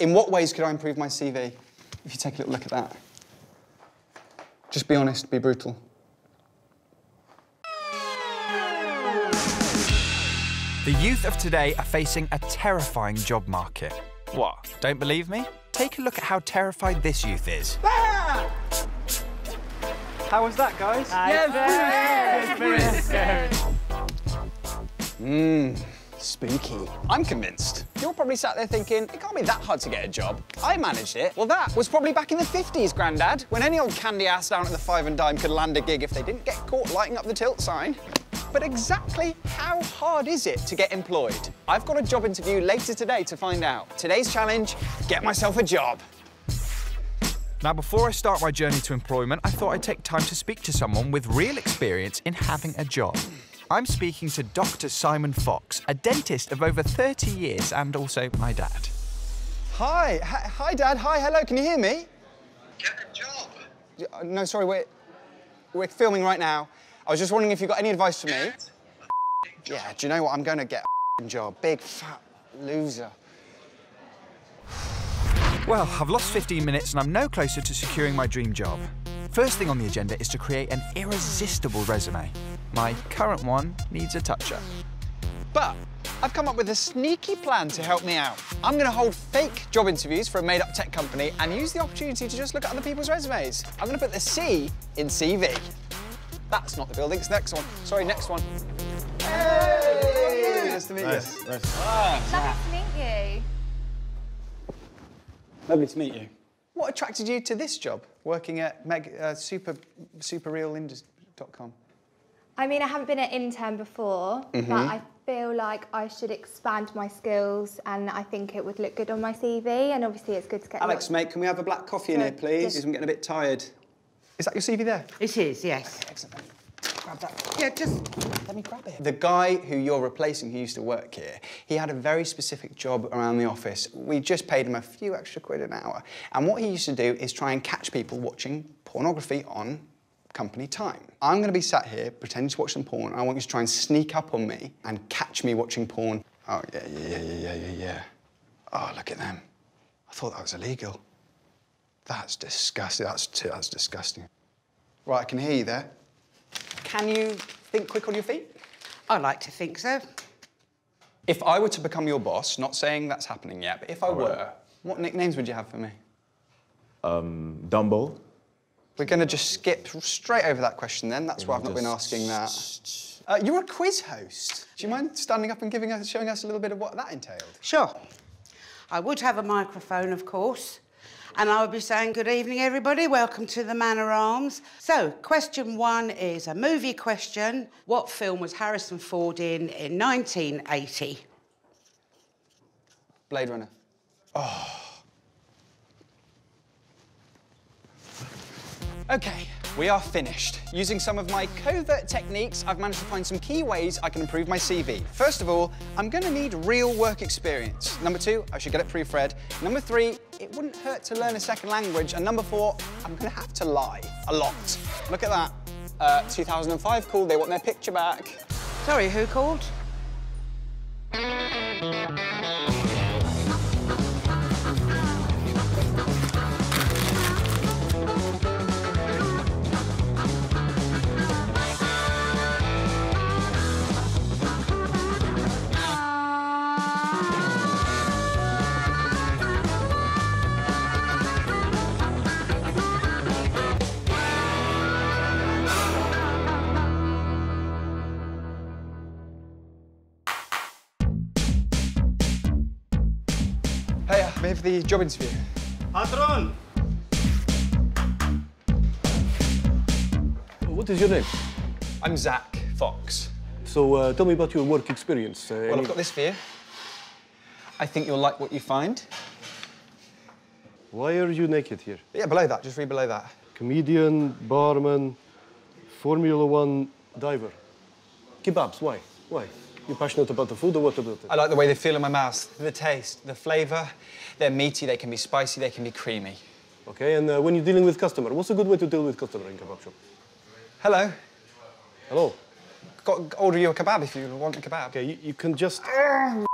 In what ways could I improve my CV? If you take a little look at that. Just be honest, be brutal. The youth of today are facing a terrifying job market. What? Don't believe me? Take a look at how terrified this youth is. How was that, guys? Mmm, spooky. I'm convinced. You're probably sat there thinking, it can't be that hard to get a job. I managed it. Well, that was probably back in the 50s, Grandad, when any old candy ass down at the Five and Dime could land a gig if they didn't get caught lighting up the tilt sign. But exactly how hard is it to get employed? I've got a job interview later today to find out. Today's challenge, get myself a job. Now, before I start my journey to employment, I thought I'd take time to speak to someone with real experience in having a job. I'm speaking to Dr. Simon Fox, a dentist of over 30 years and also my dad. Hi, H- hi, Dad. Hi, hello. Can you hear me? Get a job. Uh, No, sorry, we're we're filming right now. I was just wondering if you got any advice for me. Get a Yeah, do you know what? I'm going to get a job. Big fat loser. Well, I've lost 15 minutes and I'm no closer to securing my dream job. First thing on the agenda is to create an irresistible resume. My current one needs a touch up. But I've come up with a sneaky plan to help me out. I'm going to hold fake job interviews for a made-up tech company and use the opportunity to just look at other people's resumes. I'm going to put the C in CV. That's not the building. It's the next one. Sorry, next one. Hey! Nice to meet Nice, you. nice. Lovely to meet you. Lovely to meet you. What attracted you to this job, working at Meg, uh, super, superrealindus.com? I mean, I haven't been an intern before, Mm-hmm. but I feel like I should expand my skills and I think it would look good on my CV. And obviously, it's good to get. Alex, mate, can we have a black coffee in here, please? just- I'm getting a bit tired. Is that your CV there? It is, yes. Excellent. Grab that. Yeah, just Let me grab it. The guy who you're replacing who used to work here, he had a very specific job around the office. We just paid him a few extra quid an hour. And what he used to do is try and catch people watching pornography on company time. I'm going to be sat here pretending to watch some porn. I want you to try and sneak up on me and catch me watching porn. Oh, yeah, yeah, yeah, yeah, yeah, yeah, yeah. Oh, look at them. I thought that was illegal. That's disgusting. That's, too, that's disgusting. Right, I can hear you there. Can you think quick on your feet? I like to think so. If I were to become your boss, not saying that's happening yet, but if I were, what nicknames would you have for me? Um, Dumbo. We're going to just skip straight over that question then. That's why I've not been asking that. Uh, you're a quiz host. Do you mind standing up and giving us, showing us a little bit of what that entailed? Sure. I would have a microphone, of course. And I would be saying, good evening, everybody. Welcome to the Manor Arms. So, question one is a movie question. What film was Harrison Ford in in 1980? Blade Runner. Oh. Okay, we are finished. Using some of my covert techniques, I've managed to find some key ways I can improve my CV. First of all, I'm gonna need real work experience. Number two, I should get it proofread. Number three, it wouldn't hurt to learn a second language. And number four, I'm gonna have to lie a lot. Look at that. Uh, 2005 call, they want their picture back. Sorry, who called? Hey, I'm here for the job interview. Patron! What is your name? I'm Zac Fox. So uh, tell me about your work experience. Uh, Well, any- I've got this for you. I think you'll like what you find. Why are you naked here? Yeah, below that, just read below that. Comedian, barman, Formula One diver. Kebabs, why? Why? You passionate about the food or what about it? I like the way they feel in my mouth, the taste, the flavour. They're meaty, they can be spicy, they can be creamy. Okay, and uh, when you're dealing with customer, what's a good way to deal with customer in kebab shop? Hello, Hello? got order you a kebab if you want a kebab. Okay, you, you can just... I'm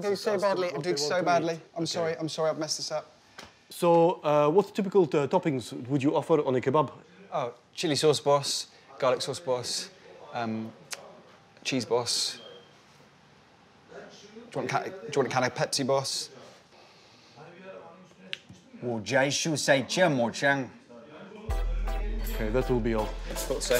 doing so badly. I'm doing so badly. I'm sorry. I'm sorry. I've messed this up. So, uh, what typical uh, toppings would you offer on a kebab? Oh, chili sauce boss, garlic sauce boss, um, cheese boss. Do you want, ca- do you want a can of Pepsi boss? 我摘蔬菜这么香。 Okay, that will be all. Thought so.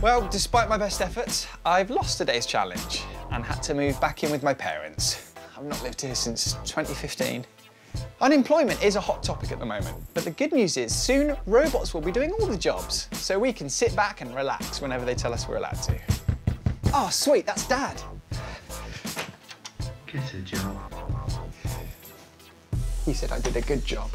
Well, despite my best efforts, I've lost today's challenge and had to move back in with my parents. I've not lived here since 2015. Unemployment is a hot topic at the moment, but the good news is soon robots will be doing all the jobs, so we can sit back and relax whenever they tell us we're allowed to. Oh, sweet, that's Dad. Get a job. He said I did a good job.